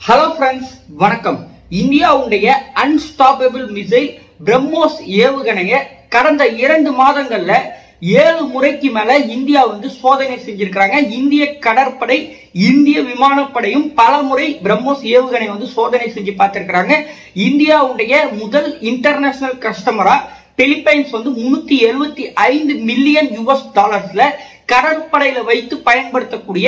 Hello friends வணக்கம். இந்தியாவுடைய unstoppable missile BrahMos ஏவுகணைய கடந்த இரண்டு மாதங்கள்ல ஏழு முறைக்கு மேல இந்தியா வந்து சோதனை செஞ்சிருக்கிறாங்க. இந்திய கடற்படை இந்திய விமானப்படையும் பல முறை பிரம்மோஸ் ஏவுகணை வந்து சோதனை செஞ்சு பார்த்திருக்கிறாங்க. இந்தியாவுடைய முதல் இன்டர்நேஷனல் கஸ்டமரா பிலிப்பைன்ஸ் வந்து முன்னூத்தி எழுபத்தி ஐந்து மில்லியன் யுஎஸ் டாலர்ஸ்ல கடற்படையில வைத்து பயன்படுத்தக்கூடிய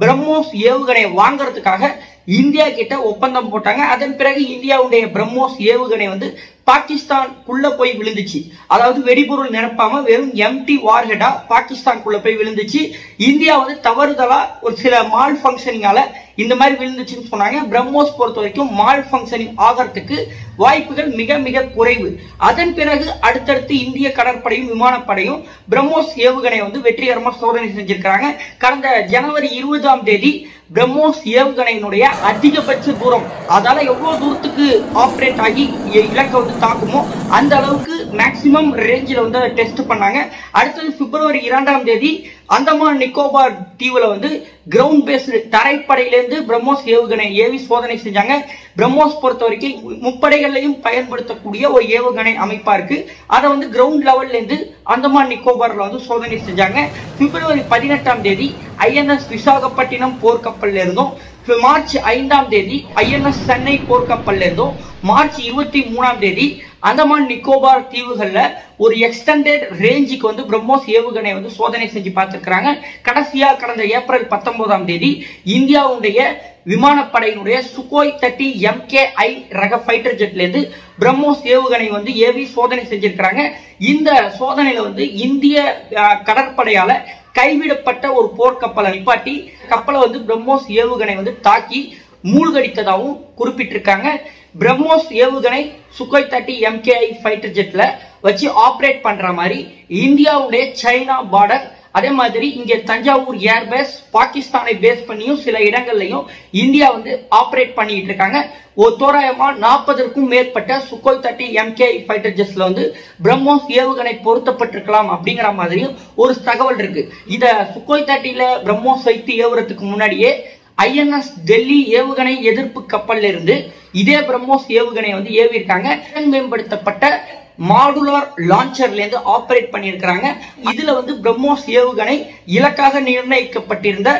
பிரம்மோஸ் ஏவுகணையை வாங்குறதுக்காக இந்தியா கிட்ட ஒப்பந்தம் போட்டாங்க. அதன் பிறகு இந்தியாவுடைய பிரம்மோஸ் ஏவுகணை வந்து பாகிஸ்தான்குள்ள போய் விழுந்துச்சு. அதாவது வெடிபொருள் நிரப்பாம வெறும் எம்டி வார்ஹெடா பாகிஸ்தான்குள்ள போய் விழுந்துச்சு. இந்தியா வந்து தவறுதலா ஒரு சில மால் ஃபங்க்ஷனிங்கால இந்த மாதிரி விழுந்துச்சுன்னு சொன்னாங்க. பிரம்மோஸ் பொறுத்த வரைக்கும் மால் ஃபங்க்ஷனிங் ஆகிறதுக்கு வாய்ப்புகள் மிக மிக குறைவு. அதன் பிறகு அடுத்தடுத்து இந்திய கடற்படையும் விமானப்படையும் பிரம்மோஸ் ஏவுகணை வந்து வெற்றிகரமா சோதனை செஞ்சிருக்கிறாங்க. கடந்த ஜனவரி இருபதாம் தேதி பிரம்மோஸ் ஏவுகணையினுடைய அதிகபட்ச தூரம். அதால எவ்வளவு தூரத்துக்கு ஆப்ரேட் ஆகி இலக்கை வந்து தாக்குமோ அந்த அளவுக்கு மேக்சிமம் ரேஞ்சில் வந்து டெஸ்ட் பண்ணாங்க. அடுத்தது பிப்ரவரி இரண்டாம் தேதி அந்தமான் நிக்கோபார் தீவுல வந்து கிரவுண்ட் பேஸ்டு தரைப்படையிலேருந்து பிரம்மோஸ் ஏவுகணை ஏவி சோதனை செஞ்சாங்க. பிரம்மோஸ் பொறுத்த வரைக்கும் முப்படைகள்லையும் பயன்படுத்தக்கூடிய ஒரு ஏவுகணை அமைப்பா இருக்கு. அதை வந்து கிரவுண்ட் லெவல்ல இருந்து அந்தமான் நிக்கோபார்ல வந்து சோதனை செஞ்சாங்க. பிப்ரவரி பதினெட்டாம் தேதி ஐஎன்எஸ் விசாகப்பட்டினம் போர்க்கப்பல்ல இருந்தும் மார்ச் ஐந்தாம் தேதி ஐஎன்எஸ் சென்னை போர்க்கப்பல்ல இருந்தும் மார்ச் இருபத்தி மூணாம் தேதி அந்தமான் நிக்கோபார் தீவுகள்ல ஒரு எக்ஸ்டெண்டட் ரேஞ்சுக்கு வந்து பிரம்மோஸ் ஏவுகணை வந்து சோதனை செஞ்சு பார்த்திருக்கிறாங்க. கடைசியா கடந்த ஏப்ரல் பத்தொன்பதாம் தேதி இந்தியாவுடைய விமானப்படையினுடைய சுகோய் தேர்ட்டி எம்கேஐ ரக ஃபைட்டர் ஜெட்ல இருந்து பிரம்மோஸ் ஏவுகணை வந்து ஏவி சோதனை செஞ்சிருக்கிறாங்க. இந்த சோதனையில வந்து இந்திய கடற்படையால கைவிடப்பட்ட ஒரு போர்க்கப்பலை நிப்பாட்டி கப்பலை வந்து பிரம்மோஸ் ஏவுகணை வந்து தாக்கி மூழ்கடித்ததாகவும் குறிப்பிட்டிருக்காங்க. பிரம்மோஸ் ஏவுகணை சுகோய் தேர்ட்டி எம்கேஐ ஃபைட்டர் ஜெட்ல வச்சு ஆப்ரேட் பண்ற மாதிரி இந்தியாவுடைய சைனா பார்டர் அதே மாதிரி இங்க தஞ்சாவூர் ஏர்பேஸ் பாகிஸ்தானை பேஸ் பண்ணியும் சில இடங்கள்லையும் இந்தியா வந்து ஆப்ரேட் பண்ணிட்டு இருக்காங்க. ஒரு தோராயமா நாற்பதற்கும் மேற்பட்ட சுக்கோய் தேர்ட்டி எம்கே ஃபைட்டர் ஜெட்ஸ்ல வந்து பிரம்மோஸ் ஏவுகணை பொருத்தப்பட்டிருக்கலாம் அப்படிங்கிற மாதிரியும் ஒரு தகவல் இருக்கு. இத சுக்கோய் தேர்ட்டில பிரம்மோஸ் வைத்து ஏவுறதுக்கு முன்னாடியே ஐஎன்எஸ் டெல்லி ஏவுகணை எதிர்ப்பு கப்பல்ல இருந்து இதே பிரம்மோஸ் ஏவுகணை வந்து ஏவி இருக்காங்க மேம்படுத்தப்பட்ட மாடுலார் லான்ச்சர்ல இருந்து ஆபரேட் பண்ணியிருக்கிறாங்க. இதுல வந்து பிரம்மோஸ் ஏவுகணை இலக்காக நிர்ணயிக்கப்பட்டிருந்த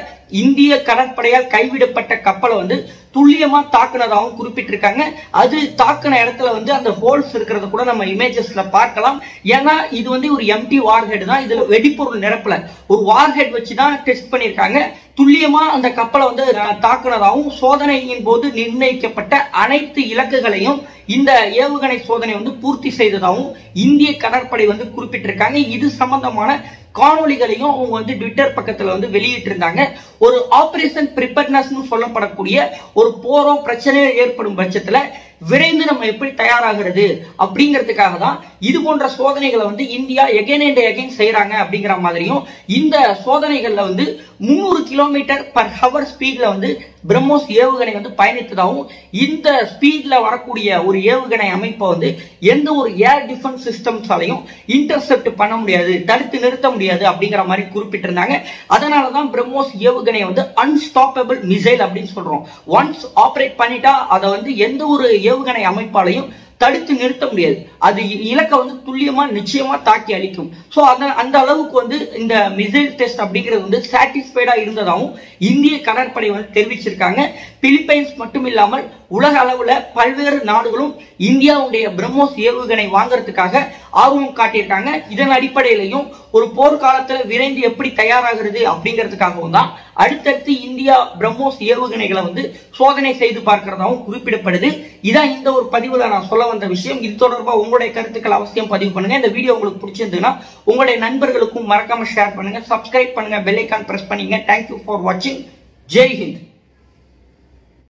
இந்திய கடற்படையால் கைவிடப்பட்ட கப்பலை வந்து துல்லியமா தாக்குனதாகவும் குறிப்பிட்டிருக்காங்க. அது தாக்குன இடத்துல வந்து அந்த ஹோல்ஸ் இருக்கிறத கூட நம்ம இமேஜஸ்ல பார்க்கலாம். ஏன்னா இது வந்து ஒரு எம்டி வார்ஹெட் தான். இதுல வெடிப்பொருள் நிரப்பல. ஒரு வார்ஹெட் வச்சு தான் டெஸ்ட் பண்ணியிருக்காங்க. துல்லியமா அந்த கப்பலை வந்து தாக்குனதாகவும் சோதனையின் போது நிர்ணயிக்கப்பட்ட அனைத்து இலக்குகளையும் இந்த ஏவுகணை சோதனை வந்து பூர்த்தி செய்ததாகவும் இந்திய கடற்படை வந்து குறிப்பிட்டிருக்காங்க. இது சம்பந்தமான காணொளிகளையும் அவங்க வந்து ட்விட்டர் பக்கத்துல வந்து வெளியிட்டிருந்தாங்க. ஒரு ஆபரேஷன் ப்ரிப்பர்னஸ்னு சொல்லப்படக்கூடிய ஒரு போரோ பிரச்சனையோ ஏற்படும் பட்சத்துல விரைந்து நம்ம எப்படி தயாராகிறது அப்படிங்கிறதுக்காக தான் இது போன்ற சோதனைகளை வந்து இந்தியா எகைன் அண்ட் எகைன் செய்யறாங்க அப்படிங்கிற மாதிரியும் இந்த சோதனைகள்ல வந்து முந்நூறு கிலோமீட்டர் பர் ஹவர் ஸ்பீட்ல வந்து பிரம்மோஸ் ஏவுகணை வந்து பயணித்ததாகவும் இந்த ஸ்பீட்ல வரக்கூடிய ஒரு ஏவுகணை அமைப்பை வந்து எந்த ஒரு ஏர் டிஃபென்ஸ் சிஸ்டம்ஸாலையும் இன்டர்செப்ட் பண்ண முடியாது தடுத்து நிறுத்த முடியாது அப்படிங்கிற மாதிரி குறிப்பிட்டிருந்தாங்க. அதனால தான் பிரம்மோஸ் ஏவுகணை வந்து அன்ஸ்டாப்பபிள் மிசைல் அப்படின்னு சொல்றோம். ஒன்ஸ் ஆபரேட் பண்ணிட்டா அதை வந்து எந்த ஒரு ஏவுகணை அமைப்பாலையும் தடுத்து நிறுத்த முடியாது. அது இலக்கை வந்து துல்லியமா நிச்சயமா தாக்கி அளிக்கும் ஸோ அந்த அந்த அளவுக்கு வந்து இந்த மிசைல் டெஸ்ட் அப்படிங்கிறது வந்து சாட்டிஸ்ஃபைடா இருந்ததாகவும் இந்திய கடற்படை வந்து தெரிவிச்சிருக்காங்க. பிலிப்பைன்ஸ் மட்டும் இல்லாமல் உலக அளவுல பல்வேறு நாடுகளும் இந்தியாவுடைய பிரம்மோஸ் ஏவுகணை வாங்குறதுக்காக ஆர்வம் காட்டியிருக்காங்க. இதன் அடிப்படையிலையும் ஒரு போர்க்காலத்துல விரைந்து எப்படி தயாராகிறது அப்படிங்கிறதுக்காகவும் தான் அடுத்தடுத்து இந்தியா பிரம்மோஸ் ஏவுகணைகளை வந்து சோதனை செய்து பார்க்கிறதாவும் குறிப்பிடப்படுது. இதான் இந்த ஒரு பதிவுல நான் சொல்ல வந்த விஷயம். இது தொடர்பாக உங்களுடைய கருத்துக்கள் அவசியம் பதிவு பண்ணுங்க. இந்த வீடியோ உங்களுக்கு பிடிச்சிருந்ததுன்னா உங்களுடைய நண்பர்களுக்கும் மறக்காம ஷேர் பண்ணுங்க. சப்ஸ்கிரைப் பண்ணுங்க. பெல் ஐக்கான் பிரஸ் பண்ணீங்க. தேங்க்யூ ஃபார் வாட்சிங் ஜெய் ஹிந்த்